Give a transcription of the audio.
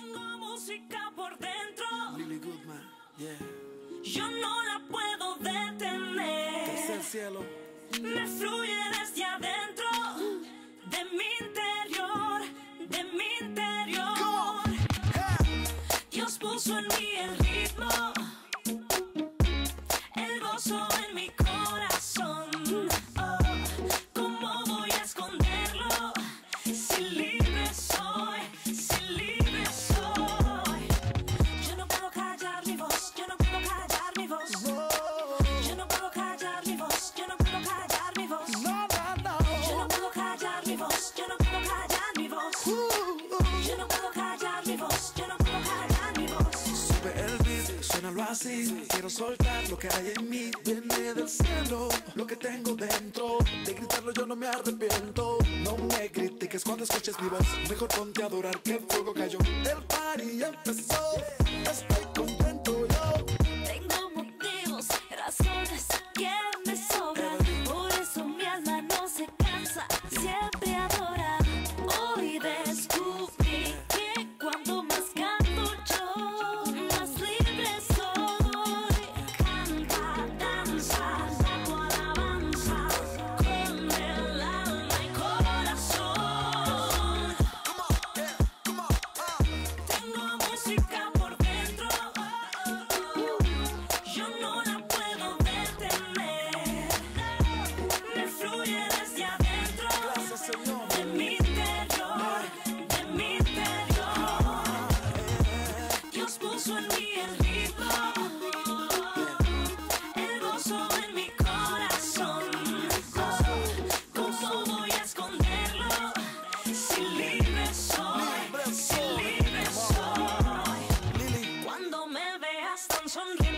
Tengo música por dentro. Lily Goodman, yeah. Yo no la puedo detener. Cielo. Me fluye desde adentro. De mi interior. De mi interior. Dios puso en mí el ritmo. Quiero soltar lo que hay en mí. Viene del cielo, lo que tengo dentro. De gritarlo yo no me arrepiento. No me critiques cuando escuches mi voz. Mejor ponte a adorar que el fuego cayó. El party empezó. Estoy contigo. Libre soy, libre soy. Cuando me veas tan sonriente.